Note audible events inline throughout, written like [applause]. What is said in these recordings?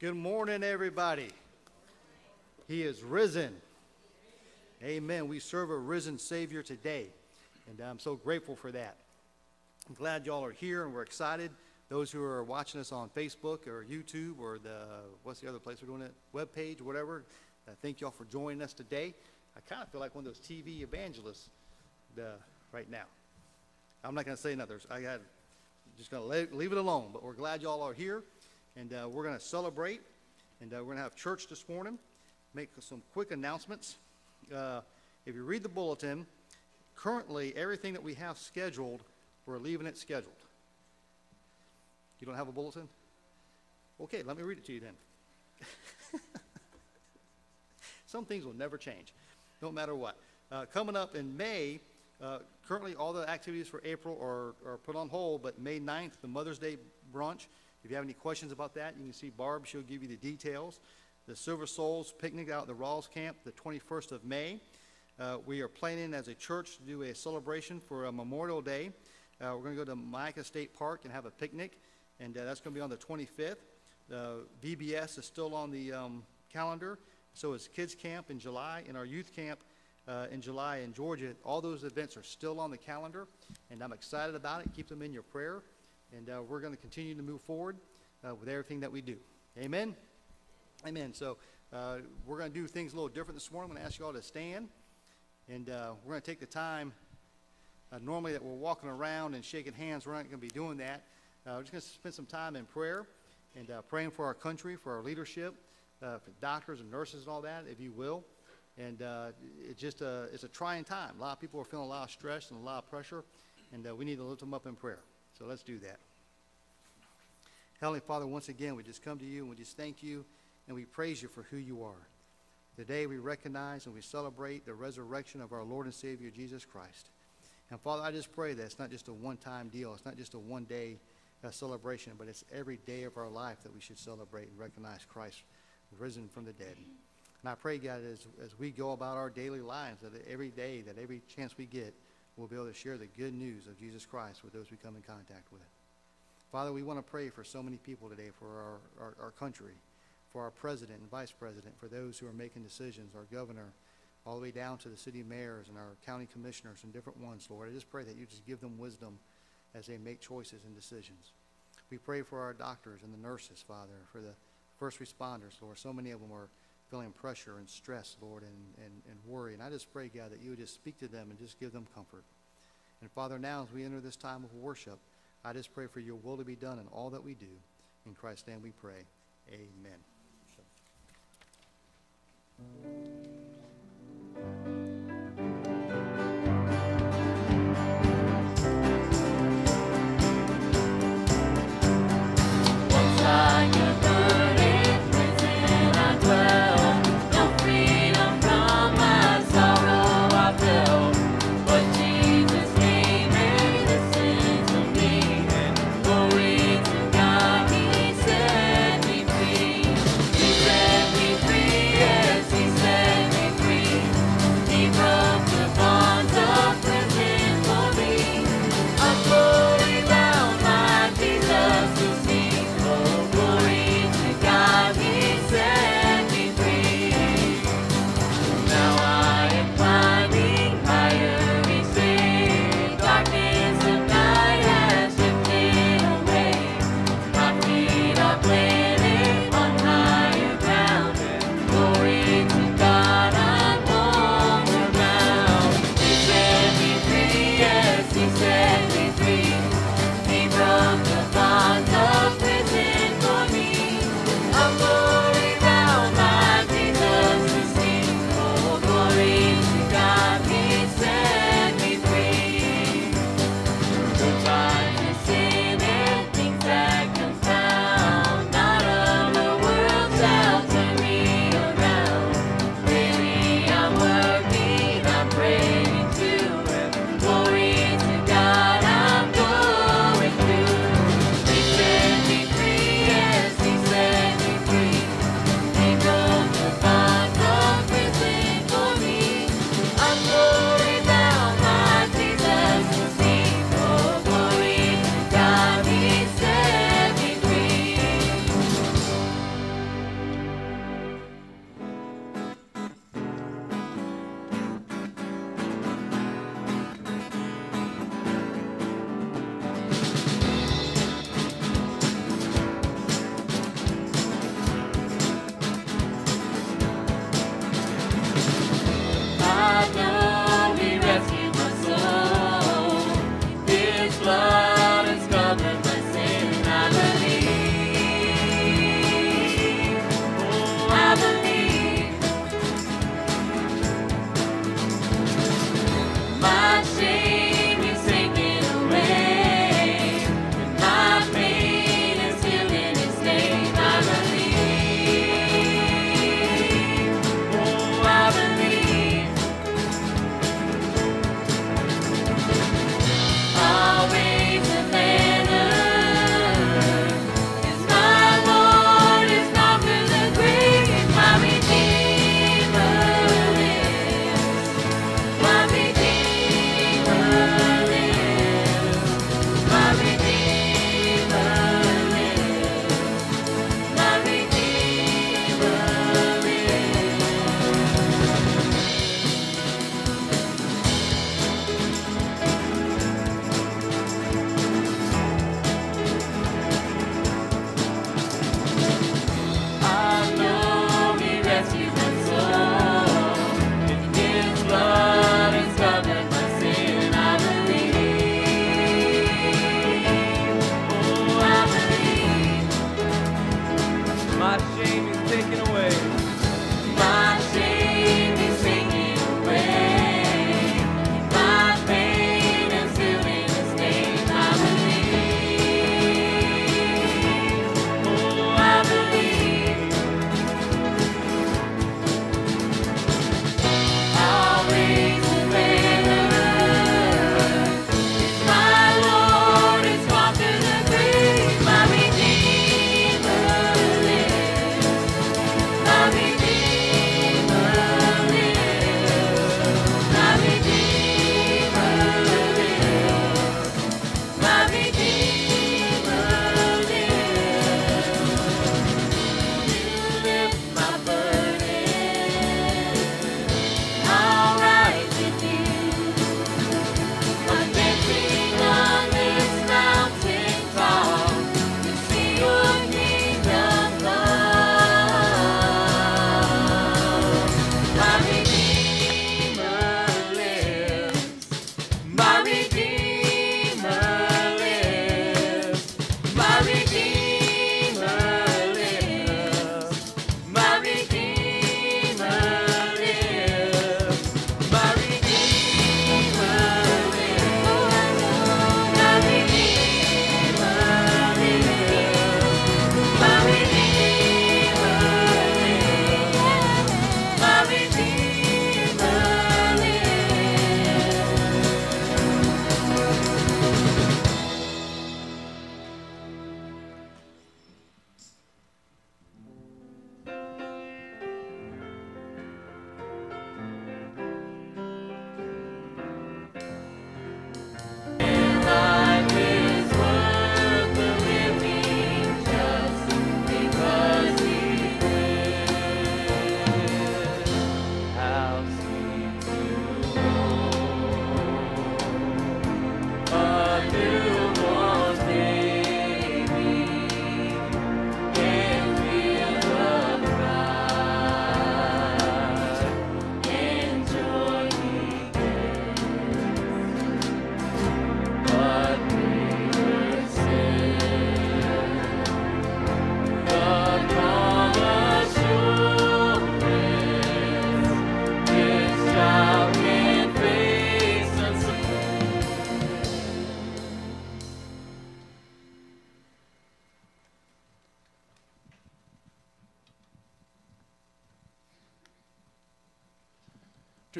Good morning, everybody. He is risen. Amen. We serve a risen Savior today, and I'm so grateful for that. I'm glad y'all are here and we're excited. Those who are watching us on Facebook or YouTube or the, what's the other place we're doing it? Web page, whatever. Uh, thank y'all for joining us today. I kind of feel like one of those TV evangelists right now. I'm not going to say another. I got just going to leave it alone. But we're glad y'all are here, and uh, we're going to celebrate, and uh, we're going to have church this morning. Make some quick announcements. Uh, if you read the bulletin, currently everything that we have scheduled, we're leaving it scheduled. You don't have a bulletin? Okay, let me read it to you then. [laughs] Some things will never change, no matter what. Uh, coming up in May, uh, currently, all the activities for April are, are put on hold, but May 9th, the Mother's Day brunch. If you have any questions about that, you can see Barb. She'll give you the details. The Silver Souls picnic out at the Rawls Camp, the 21st of May. Uh, we are planning as a church to do a celebration for a Memorial Day. Uh, we're going to go to Myakka State Park and have a picnic, and uh, that's going to be on the 25th. The VBS is still on the um, calendar. So is Kids Camp in July, and our youth camp uh, in July in Georgia. All those events are still on the calendar, and I'm excited about it. Keep them in your prayer, and uh, we're going to continue to move forward uh, with everything that we do. Amen? Amen. So uh, we're going to do things a little different this morning. I'm going to ask you all to stand, and uh, we're going to take the time. Uh, normally, that we're walking around and shaking hands, we're not going to be doing that. we're just going to spend some time in prayer and praying for our country, for our leadership, for doctors and nurses and all that, if you will. And uh, it's just a, it's a trying time. A lot of people are feeling a lot of stress and a lot of pressure, and uh, we need to lift them up in prayer. So let's do that. Heavenly Father, once again, we just come to you and we just thank you and we praise you for who you are. Today we recognize and we celebrate the resurrection of our Lord and Savior Jesus Christ. And Father, I just pray that it's not just a one-time deal. It's not just a one-day uh, celebration, but it's every day of our life that we should celebrate and recognize Christ risen from the dead. And I pray, God, as, as we go about our daily lives, that every day, that every chance we get, we'll be able to share the good news of Jesus Christ with those we come in contact with. Father, we want to pray for so many people today, for our, our, our country, for our president and vice president, for those who are making decisions, our governor, all the way down to the city mayors and our county commissioners and different ones, Lord. I just pray that you just give them wisdom as they make choices and decisions. We pray for our doctors and the nurses, Father, for the first responders, Lord. So many of them are feeling pressure and stress, Lord, and, and, and worry. And I just pray, God, that you would just speak to them and just give them comfort. And Father, now as we enter this time of worship, I just pray for your will to be done in all that we do. In Christ's name we pray. Amen.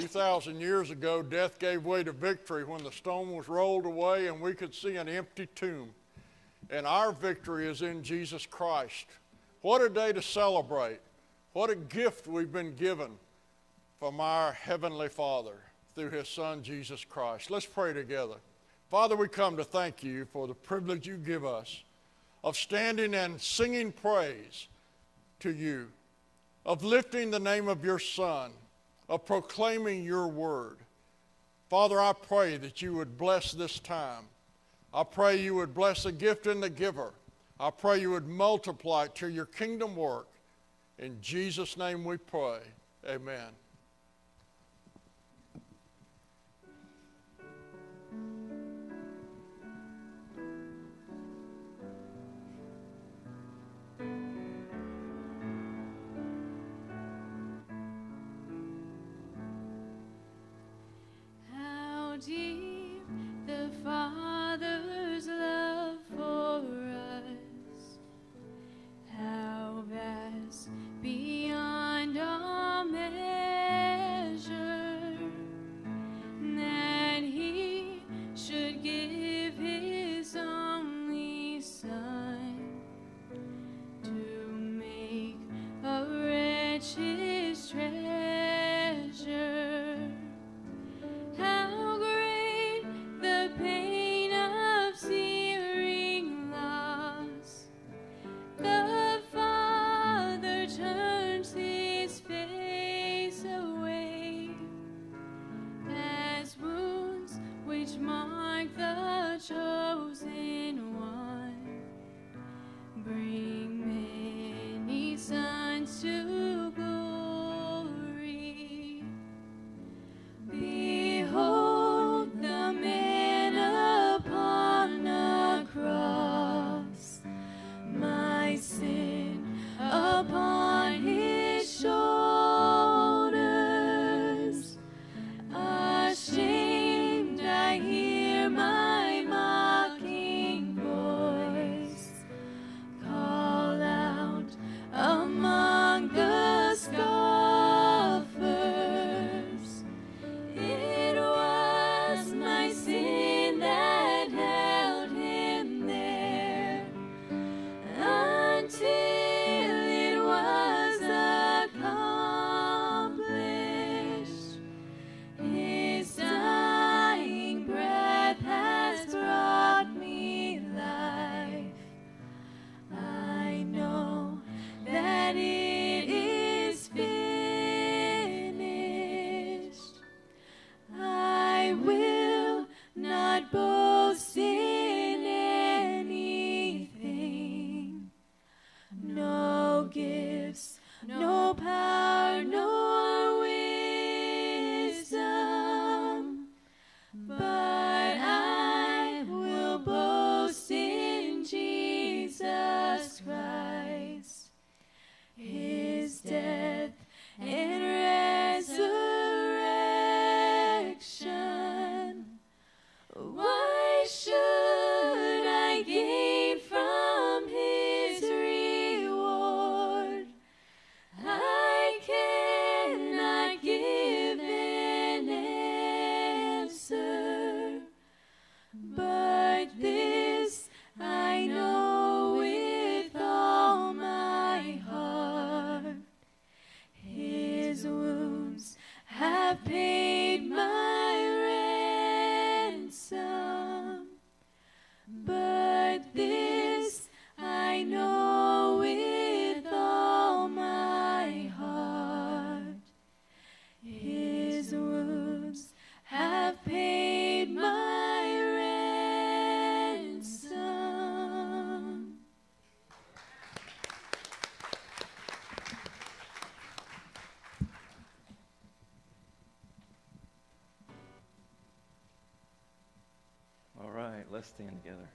2,000 years ago, death gave way to victory when the stone was rolled away and we could see an empty tomb. And our victory is in Jesus Christ. What a day to celebrate. What a gift we've been given from our Heavenly Father through His Son, Jesus Christ. Let's pray together. Father, we come to thank you for the privilege you give us of standing and singing praise to you, of lifting the name of your Son, of proclaiming your word. Father, I pray that you would bless this time. I pray you would bless the gift and the giver. I pray you would multiply it to your kingdom work. In Jesus' name we pray. Amen. Stand together.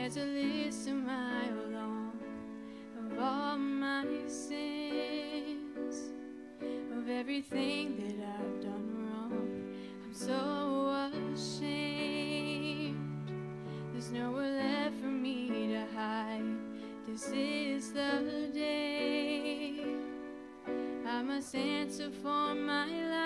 There's a list a mile long of all my sins, of everything that I've done wrong. I'm so ashamed. There's nowhere left for me to hide. This is the day I must answer for my life.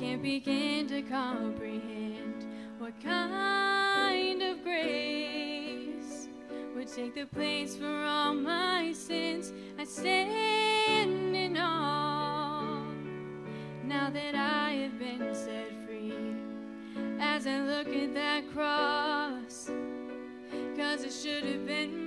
Can't begin to comprehend what kind of grace would take the place for all my sins. I stand in awe now that I have been set free. As I look at that cross, cause it should have been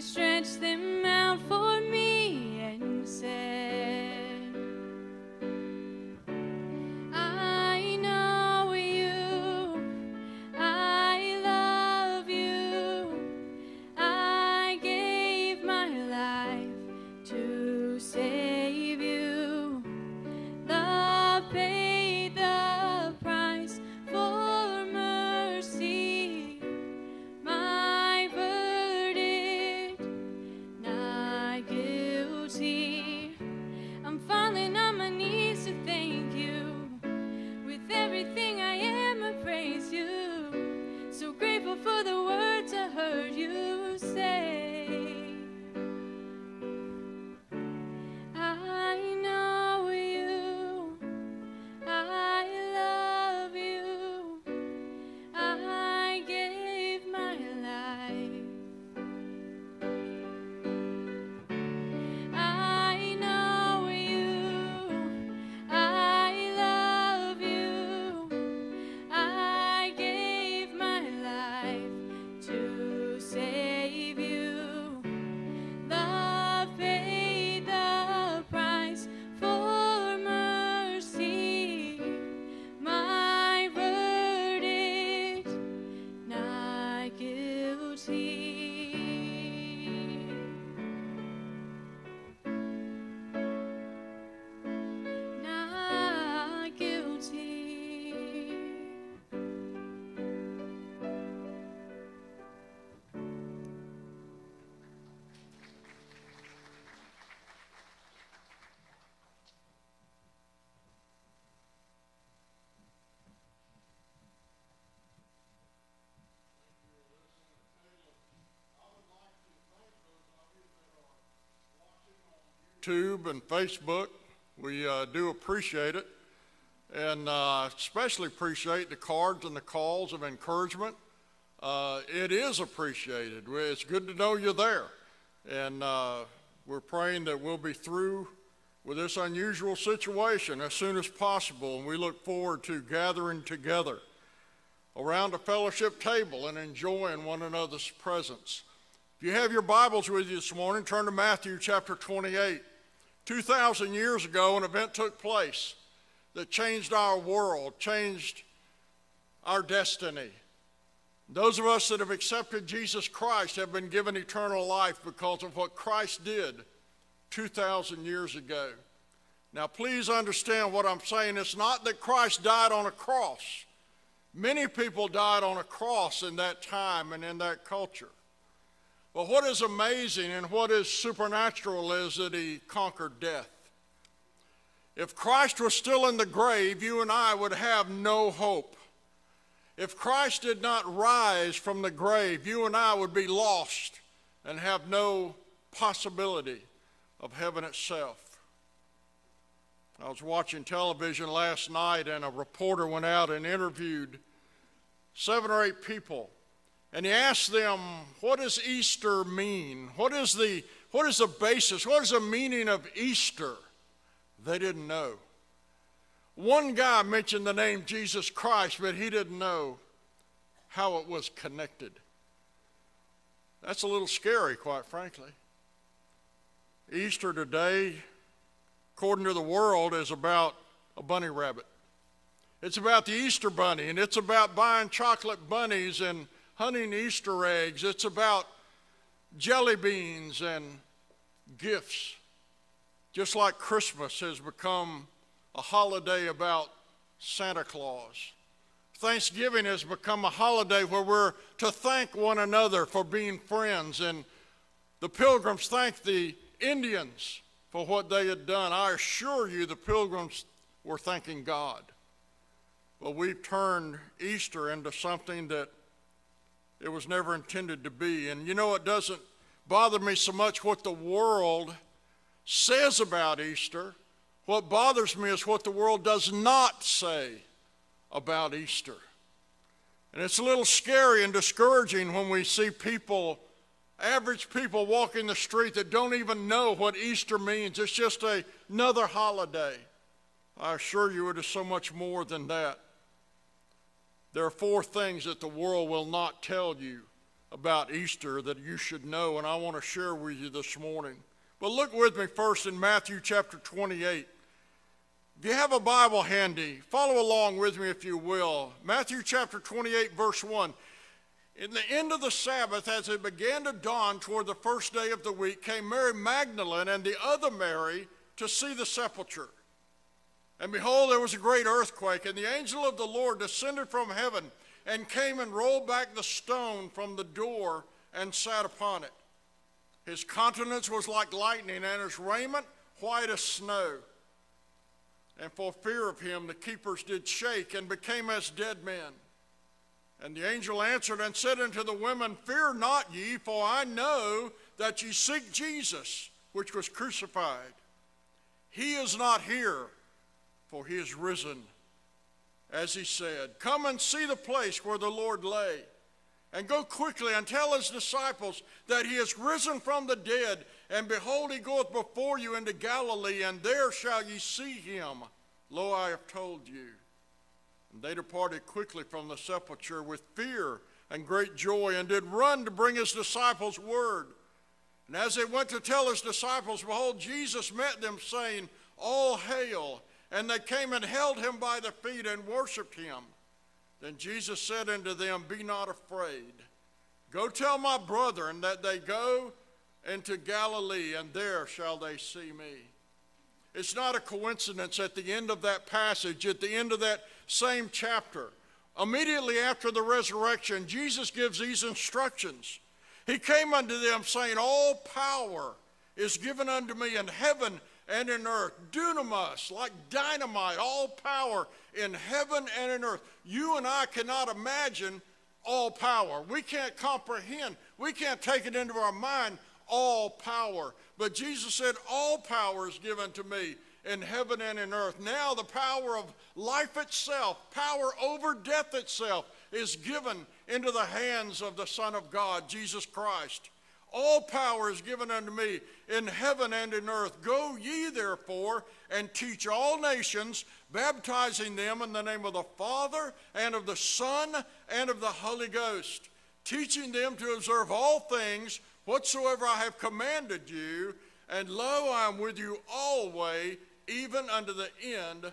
He stretched them YouTube and Facebook. We uh, do appreciate it, and uh, especially appreciate the cards and the calls of encouragement. Uh, it is appreciated. It's good to know you're there, and uh, we're praying that we'll be through with this unusual situation as soon as possible, and we look forward to gathering together around a fellowship table and enjoying one another's presence. If you have your Bibles with you this morning, turn to Matthew chapter 28. 2,000 years ago, an event took place that changed our world, changed our destiny. Those of us that have accepted Jesus Christ have been given eternal life because of what Christ did 2,000 years ago. Now, please understand what I'm saying. It's not that Christ died on a cross. Many people died on a cross in that time and in that culture. But what is amazing and what is supernatural is that he conquered death. If Christ was still in the grave, you and I would have no hope. If Christ did not rise from the grave, you and I would be lost and have no possibility of heaven itself. I was watching television last night, and a reporter went out and interviewed seven or eight people. And he asked them, What does Easter mean? What is the, what is the basis? What is the meaning of Easter? They didn't know. One guy mentioned the name Jesus Christ, but he didn't know how it was connected. That's a little scary, quite frankly. Easter today, according to the world, is about a bunny rabbit. It's about the Easter bunny, and it's about buying chocolate bunnies and hunting Easter eggs. It's about jelly beans and gifts. Just like Christmas has become a holiday about Santa Claus. Thanksgiving has become a holiday where we're to thank one another for being friends, and the pilgrims thank the Indians for what they had done. I assure you, the pilgrims were thanking God. But we've turned Easter into something that it was never intended to be. And you know, it doesn't bother me so much what the world says about Easter. What bothers me is what the world does not say about Easter. And it's a little scary and discouraging when we see people average people walking the street that don't even know what Easter means. It's just a, another holiday. I assure you it is so much more than that. There are four things that the world will not tell you about Easter that you should know, and I want to share with you this morning. But look with me first in Matthew chapter 28. If you have a Bible handy, follow along with me if you will. Matthew chapter 28, verse 1. In the end of the Sabbath, as it began to dawn toward the first day of the week, came Mary Magdalene and the other Mary to see the sepulchre. And behold, there was a great earthquake, and the angel of the Lord descended from heaven and came and rolled back the stone from the door and sat upon it. His countenance was like lightning, and his raiment white as snow. And for fear of him, the keepers did shake and became as dead men. And the angel answered and said unto the women, Fear not ye, for I know that ye seek Jesus, which was crucified. He is not here, for he is risen. As he said, Come and see the place where the Lord lay, and go quickly and tell his disciples that he is risen from the dead, and behold, he goeth before you into Galilee, and there shall ye see him. Lo, I have told you. And they departed quickly from the sepulchre with fear and great joy, and did run to bring his disciples word. And as they went to tell his disciples, behold, Jesus met them, saying, All hail! And they came and held him by the feet and worshiped him. Then Jesus said unto them, Be not afraid. Go tell my brethren that they go into Galilee, and there shall they see me. It's not a coincidence at the end of that passage, at the end of that same chapter, immediately after the resurrection, Jesus gives these instructions. He came unto them saying, All power is given unto me in heaven and in earth. Dunamis, like dynamite, all power in heaven and in earth. You and I cannot imagine all power. We can't comprehend, we can't take it into our mind all power. But Jesus said, All power is given to me in heaven and in earth. Now, the power of life itself, power over death itself, is given into the hands of the Son of God, Jesus Christ. All power is given unto me in heaven and in earth. Go ye therefore and teach all nations, baptizing them in the name of the Father and of the Son and of the Holy Ghost, teaching them to observe all things whatsoever I have commanded you, and lo, I am with you always, even unto the end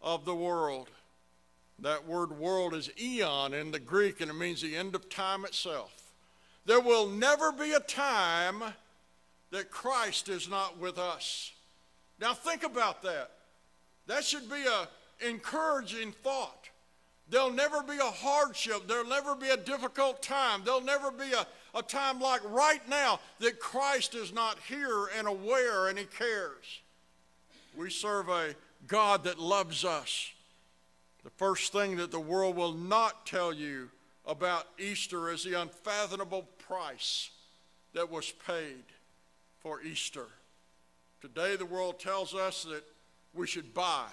of the world. That word world is eon in the Greek, and it means the end of time itself. There will never be a time that Christ is not with us. Now, think about that. That should be an encouraging thought. There'll never be a hardship. There'll never be a difficult time. There'll never be a, a time like right now that Christ is not here and aware and He cares. We serve a God that loves us. The first thing that the world will not tell you about Easter is the unfathomable price that was paid for Easter. Today, the world tells us that we should buy.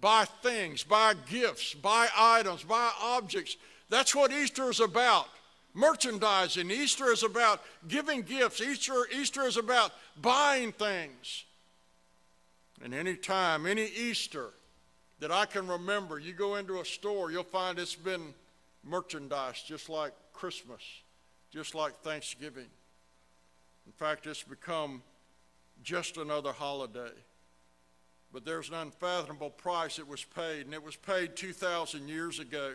Buy things, buy gifts, buy items, buy objects. That's what Easter is about. Merchandising. Easter is about giving gifts. Easter, Easter is about buying things. And any time, any Easter that I can remember, you go into a store, you'll find it's been merchandised just like Christmas, just like Thanksgiving. In fact, it's become just another holiday. But there's an unfathomable price that was paid, and it was paid 2,000 years ago.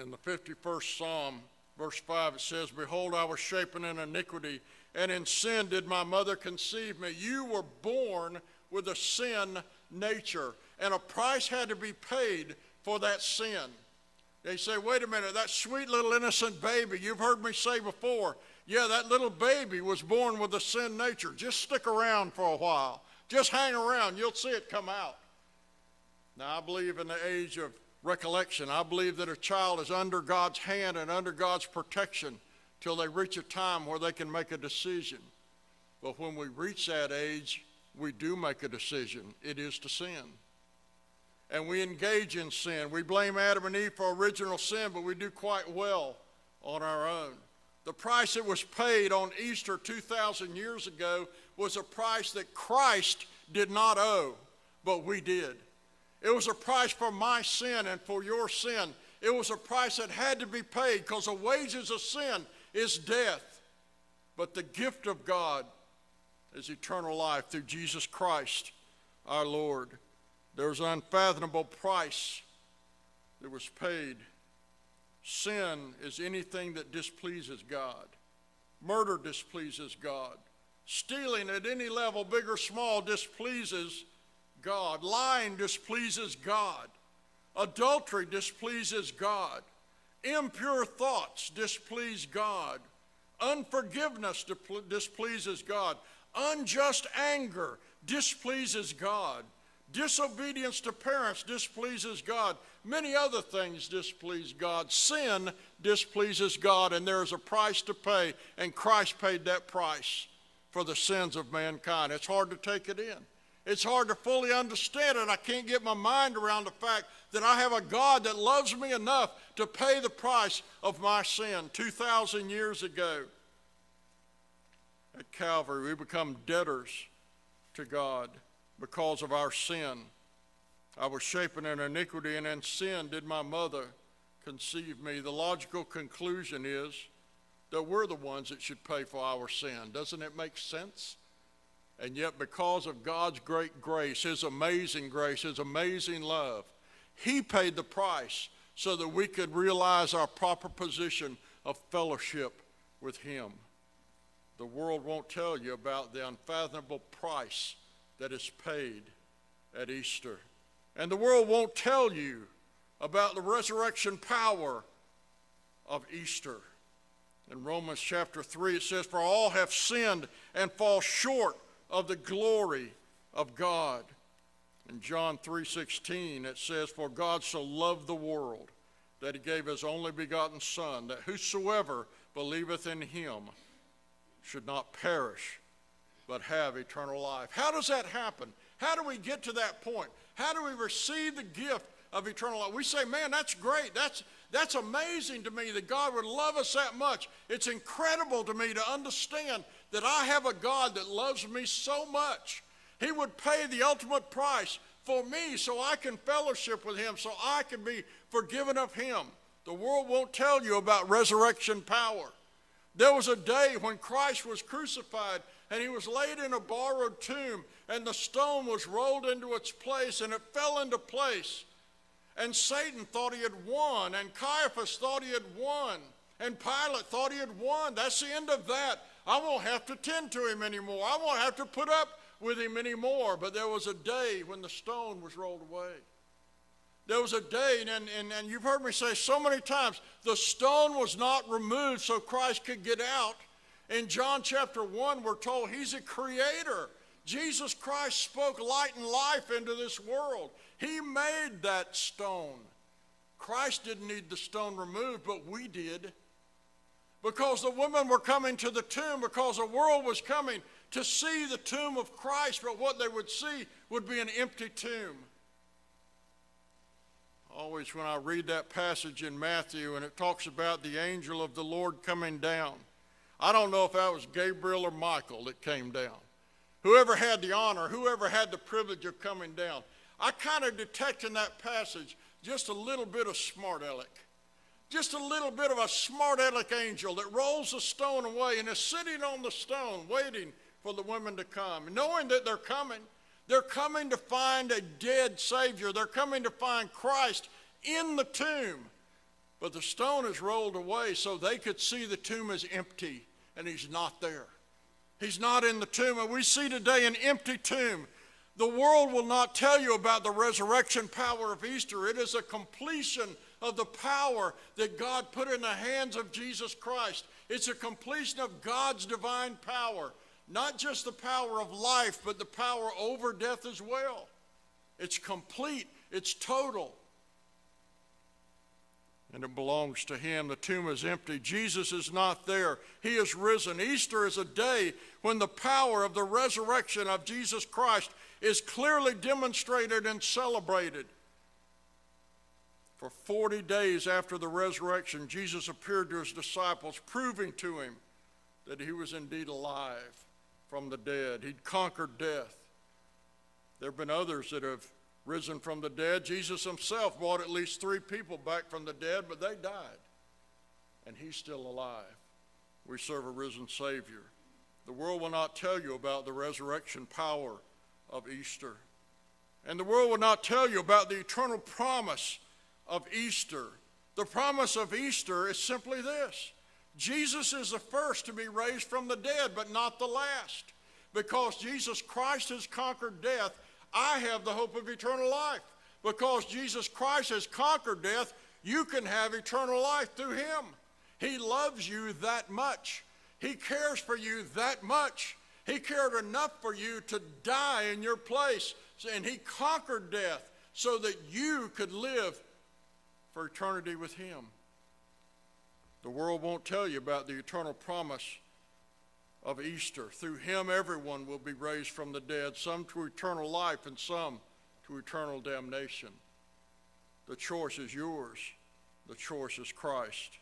In the 51st Psalm, verse 5, it says, Behold, I was shapen in iniquity, and in sin did my mother conceive me. You were born with a sin nature, and a price had to be paid for that sin. They say, wait a minute, that sweet little innocent baby, you've heard me say before, yeah, that little baby was born with a sin nature. Just stick around for a while. Just hang around. You'll see it come out. Now, I believe in the age of recollection. I believe that a child is under God's hand and under God's protection till they reach a time where they can make a decision. But when we reach that age, we do make a decision. It is to sin. And we engage in sin. We blame Adam and Eve for original sin, but we do quite well on our own. The price that was paid on Easter 2,000 years ago was a price that Christ did not owe, but we did. It was a price for my sin and for your sin. It was a price that had to be paid because the wages of sin is death. But the gift of God is eternal life through Jesus Christ our Lord. There was an unfathomable price that was paid Sin is anything that displeases God. Murder displeases God. Stealing at any level, big or small, displeases God. Lying displeases God. Adultery displeases God. Impure thoughts displease God. Unforgiveness displeases God. Unjust anger displeases God. Disobedience to parents displeases God. Many other things displease God. Sin displeases God, and there is a price to pay, and Christ paid that price for the sins of mankind. It's hard to take it in. It's hard to fully understand it. I can't get my mind around the fact that I have a God that loves me enough to pay the price of my sin 2,000 years ago. At Calvary, we become debtors to God because of our sin. I was shapen in iniquity, and in sin did my mother conceive me. The logical conclusion is that we're the ones that should pay for our sin. Doesn't it make sense? And yet, because of God's great grace, His amazing grace, His amazing love, He paid the price so that we could realize our proper position of fellowship with Him. The world won't tell you about the unfathomable price that is paid at Easter. And the world won't tell you about the resurrection power of Easter. In Romans chapter 3, it says, For all have sinned and fall short of the glory of God. In John 3:16 it says for God so loved the world that he gave his only begotten son that whosoever believeth in him should not perish but have eternal life. How does that happen? How do we get to that point? How do we receive the gift of eternal life? We say, man, that's great. That's, that's amazing to me that God would love us that much. It's incredible to me to understand that I have a God that loves me so much. He would pay the ultimate price for me so I can fellowship with Him, so I can be forgiven of Him. The world won't tell you about resurrection power. There was a day when Christ was crucified and he was laid in a borrowed tomb, and the stone was rolled into its place, and it fell into place. And Satan thought he had won, and Caiaphas thought he had won, and Pilate thought he had won. That's the end of that. I won't have to tend to him anymore. I won't have to put up with him anymore. But there was a day when the stone was rolled away. There was a day, and, and, and you've heard me say so many times, the stone was not removed so Christ could get out. In John chapter 1, we're told he's a creator. Jesus Christ spoke light and life into this world. He made that stone. Christ didn't need the stone removed, but we did. Because the women were coming to the tomb, because the world was coming to see the tomb of Christ, but what they would see would be an empty tomb. Always, when I read that passage in Matthew and it talks about the angel of the Lord coming down, I don't know if that was Gabriel or Michael that came down. Whoever had the honor, whoever had the privilege of coming down. I kind of detect in that passage just a little bit of smart aleck. Just a little bit of a smart aleck angel that rolls the stone away and is sitting on the stone waiting for the women to come. Knowing that they're coming, they're coming to find a dead Savior. They're coming to find Christ in the tomb. But the stone is rolled away so they could see the tomb is empty and He's not there. He's not in the tomb. And we see today an empty tomb. The world will not tell you about the resurrection power of Easter. It is a completion of the power that God put in the hands of Jesus Christ. It's a completion of God's divine power, not just the power of life, but the power over death as well. It's complete, it's total and it belongs to him. The tomb is empty. Jesus is not there. He is risen. Easter is a day when the power of the resurrection of Jesus Christ is clearly demonstrated and celebrated. For 40 days after the resurrection, Jesus appeared to his disciples, proving to him that he was indeed alive from the dead. He'd conquered death. There have been others that have risen from the dead. Jesus himself brought at least three people back from the dead, but they died. And he's still alive. We serve a risen Savior. The world will not tell you about the resurrection power of Easter. And the world will not tell you about the eternal promise of Easter. The promise of Easter is simply this Jesus is the first to be raised from the dead, but not the last. Because Jesus Christ has conquered death, I have the hope of eternal life. Because Jesus Christ has conquered death, you can have eternal life through him. He loves you that much. He cares for you that much. He cared enough for you to die in your place. And he conquered death so that you could live for eternity with him. The world won't tell you about the eternal promise of Easter. Through him, everyone will be raised from the dead, some to eternal life and some to eternal damnation. The choice is yours. The choice is Christ.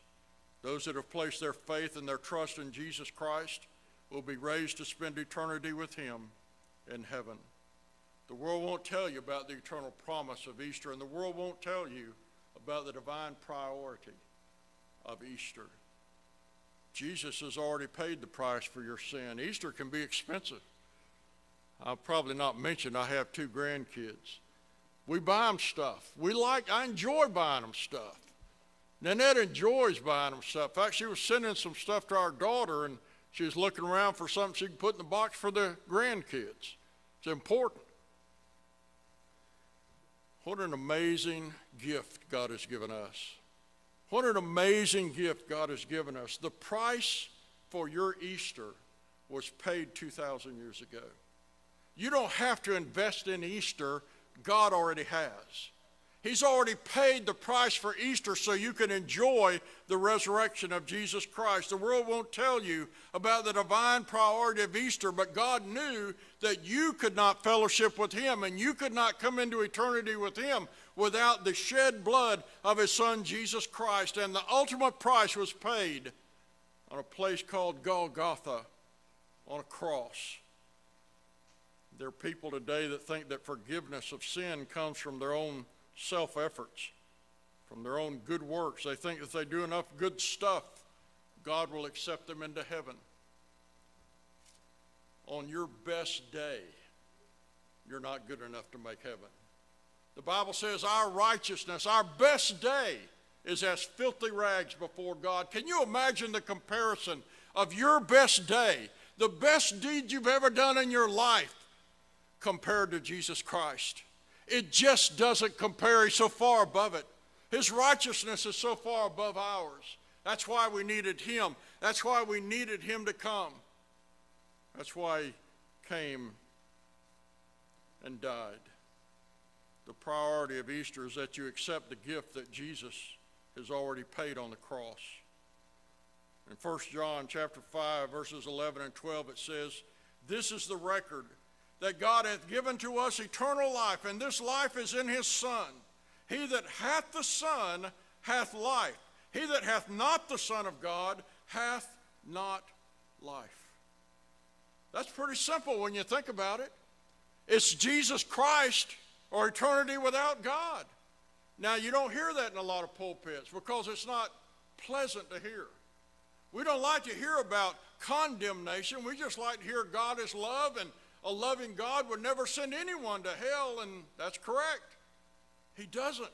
Those that have placed their faith and their trust in Jesus Christ will be raised to spend eternity with him in heaven. The world won't tell you about the eternal promise of Easter, and the world won't tell you about the divine priority of Easter. Jesus has already paid the price for your sin. Easter can be expensive. I'll probably not mention I have two grandkids. We buy them stuff. We like, I enjoy buying them stuff. Nanette enjoys buying them stuff. In fact, she was sending some stuff to our daughter, and she was looking around for something she could put in the box for the grandkids. It's important. What an amazing gift God has given us. What an amazing gift God has given us. The price for your Easter was paid 2,000 years ago. You don't have to invest in Easter, God already has. He's already paid the price for Easter so you can enjoy the resurrection of Jesus Christ. The world won't tell you about the divine priority of Easter, but God knew that you could not fellowship with Him and you could not come into eternity with Him without the shed blood of His Son Jesus Christ. And the ultimate price was paid on a place called Golgotha on a cross. There are people today that think that forgiveness of sin comes from their own self efforts, from their own good works. They think if they do enough good stuff, God will accept them into heaven. On your best day, you're not good enough to make heaven. The Bible says our righteousness, our best day, is as filthy rags before God. Can you imagine the comparison of your best day, the best deed you've ever done in your life, compared to Jesus Christ? It just doesn't compare. He's so far above it. His righteousness is so far above ours. That's why we needed him. That's why we needed him to come. That's why he came and died. The priority of Easter is that you accept the gift that Jesus has already paid on the cross. In 1 John chapter 5 verses 11 and 12 it says, "This is the record that God hath given to us eternal life, and this life is in his Son. He that hath the Son hath life. He that hath not the Son of God hath not life." That's pretty simple when you think about it. It's Jesus Christ or eternity without God. Now, you don't hear that in a lot of pulpits because it's not pleasant to hear. We don't like to hear about condemnation. We just like to hear God is love, and a loving God would never send anyone to hell, and that's correct. He doesn't.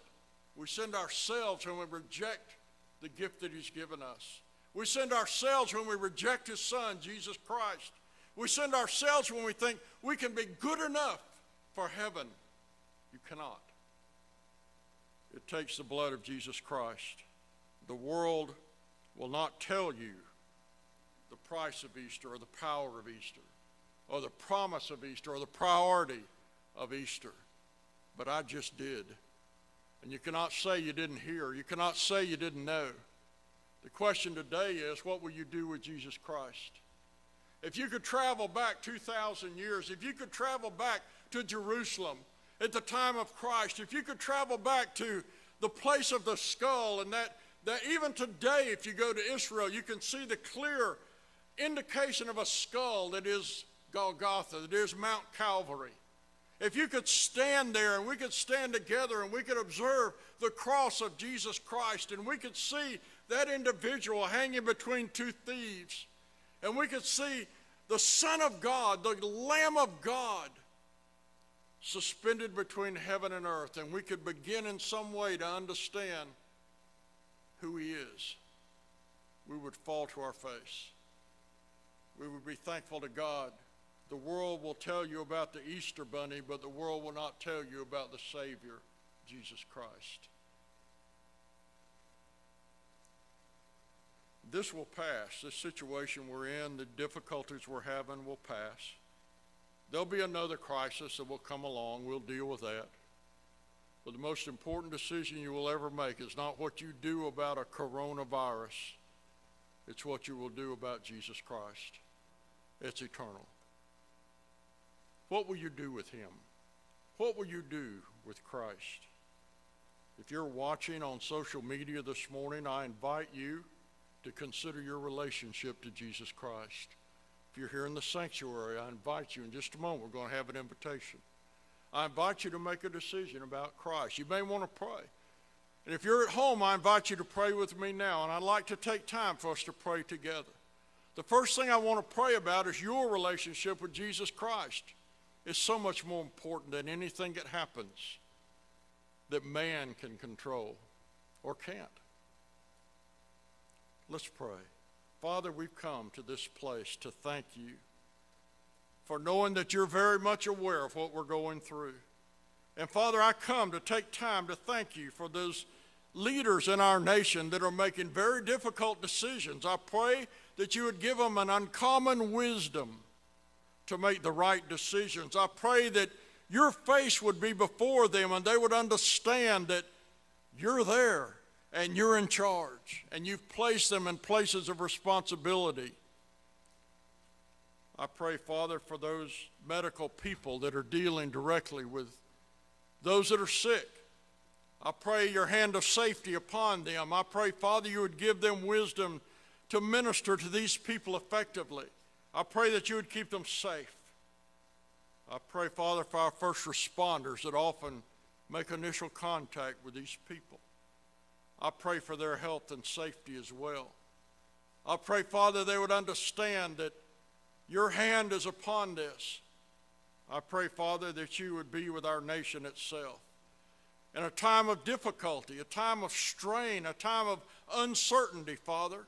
We send ourselves when we reject the gift that He's given us. We send ourselves when we reject His Son, Jesus Christ. We send ourselves when we think we can be good enough for heaven. You cannot. It takes the blood of Jesus Christ. The world will not tell you the price of Easter or the power of Easter or the promise of Easter or the priority of Easter. But I just did. And you cannot say you didn't hear. You cannot say you didn't know. The question today is what will you do with Jesus Christ? If you could travel back 2,000 years, if you could travel back to Jerusalem at the time of Christ, if you could travel back to the place of the skull and that that even today, if you go to Israel, you can see the clear indication of a skull that is Golgotha, that is Mount Calvary. If you could stand there and we could stand together and we could observe the cross of Jesus Christ and we could see that individual hanging between two thieves and we could see the Son of God, the Lamb of God, suspended between heaven and earth, and we could begin in some way to understand who He is, we would fall to our face. We would be thankful to God. The world will tell you about the Easter bunny, but the world will not tell you about the Savior, Jesus Christ. This will pass. This situation we're in, the difficulties we're having will pass. There'll be another crisis that will come along. We'll deal with that. But the most important decision you will ever make is not what you do about a coronavirus, it's what you will do about Jesus Christ. It's eternal. What will you do with him? What will you do with Christ? If you're watching on social media this morning, I invite you to consider your relationship to Jesus Christ. If you're here in the sanctuary, I invite you in just a moment, we're going to have an invitation. I invite you to make a decision about Christ. You may want to pray. And if you're at home, I invite you to pray with me now. And I'd like to take time for us to pray together. The first thing I want to pray about is your relationship with Jesus Christ. It's so much more important than anything that happens that man can control or can't. Let's pray. Father, we've come to this place to thank you for knowing that you're very much aware of what we're going through. And Father, I come to take time to thank you for those leaders in our nation that are making very difficult decisions. I pray that you would give them an uncommon wisdom to make the right decisions. I pray that your face would be before them and they would understand that you're there and you're in charge and you've placed them in places of responsibility. I pray, Father, for those medical people that are dealing directly with those that are sick. I pray your hand of safety upon them. I pray, Father, you would give them wisdom to minister to these people effectively. I pray that you would keep them safe. I pray, Father, for our first responders that often make initial contact with these people. I pray for their health and safety as well. I pray, Father, they would understand that your hand is upon this. I pray, Father, that you would be with our nation itself. In a time of difficulty, a time of strain, a time of uncertainty, Father,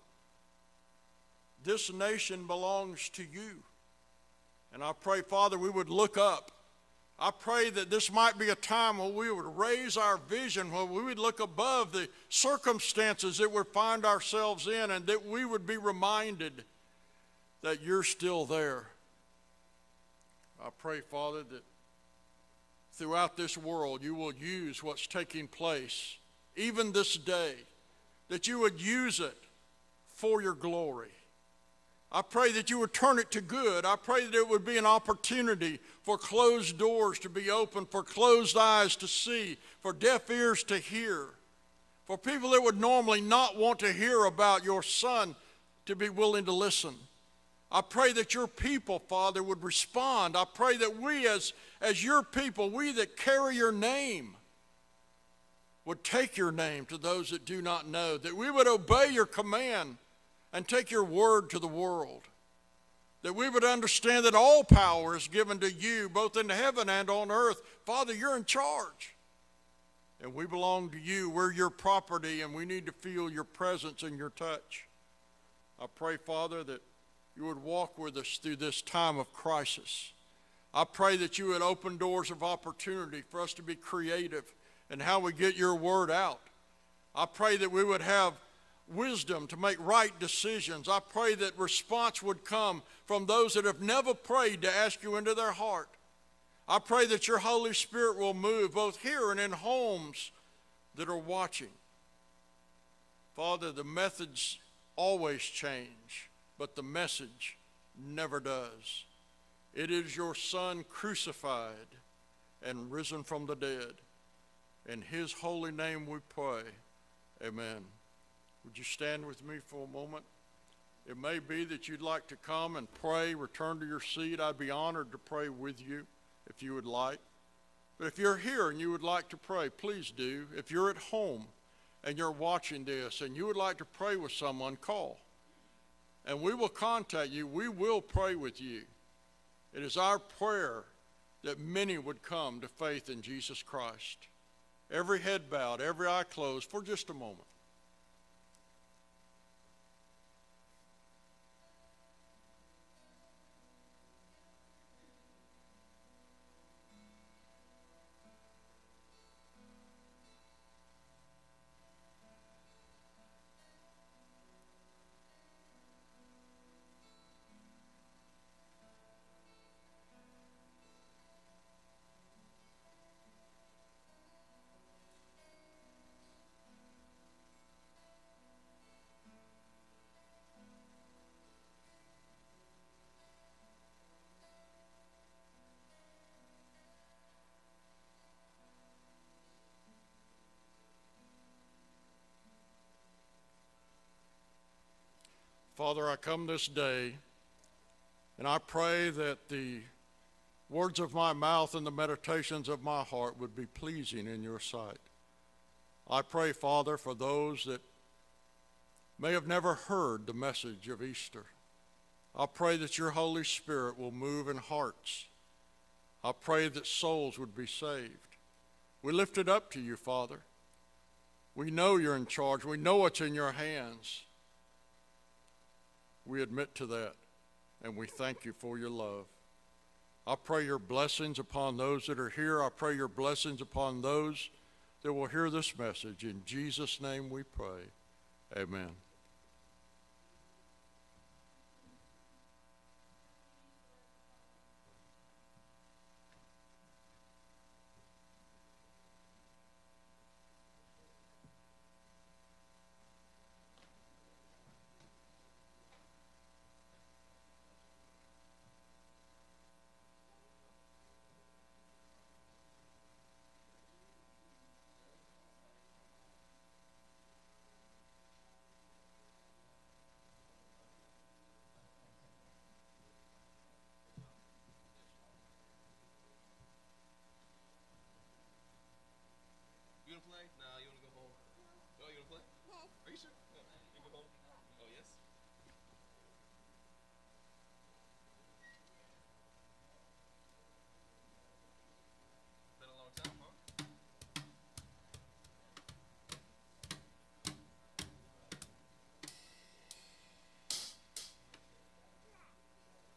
this nation belongs to you. And I pray, Father, we would look up. I pray that this might be a time where we would raise our vision, where we would look above the circumstances that we find ourselves in, and that we would be reminded that you're still there. I pray, Father, that throughout this world, you will use what's taking place, even this day, that you would use it for your glory. I pray that you would turn it to good. I pray that it would be an opportunity for closed doors to be opened, for closed eyes to see, for deaf ears to hear, for people that would normally not want to hear about your son to be willing to listen. I pray that your people, Father, would respond. I pray that we, as, as your people, we that carry your name, would take your name to those that do not know, that we would obey your command and take your word to the world. That we would understand that all power is given to you, both in heaven and on earth. Father, you're in charge. And we belong to you. We're your property, and we need to feel your presence and your touch. I pray, Father, that you would walk with us through this time of crisis. I pray that you would open doors of opportunity for us to be creative in how we get your word out. I pray that we would have wisdom to make right decisions. I pray that response would come from those that have never prayed to ask you into their heart. I pray that your Holy Spirit will move both here and in homes that are watching. Father, the methods always change but the message never does. It is your Son crucified and risen from the dead. In his holy name we pray. Amen. Would you stand with me for a moment? It may be that you'd like to come and pray, return to your seat. I'd be honored to pray with you if you would like. But if you're here and you would like to pray, please do. If you're at home and you're watching this and you would like to pray with someone, call and we will contact you. We will pray with you. It is our prayer that many would come to faith in Jesus Christ. Every head bowed, every eye closed for just a moment. Father, I come this day and I pray that the words of my mouth and the meditations of my heart would be pleasing in your sight. I pray, Father, for those that may have never heard the message of Easter. I pray that your Holy Spirit will move in hearts. I pray that souls would be saved. We lift it up to you, Father. We know you're in charge. We know it's in your hands. We admit to that, and we thank you for your love. I pray your blessings upon those that are here. I pray your blessings upon those that will hear this message. In Jesus' name we pray. Amen.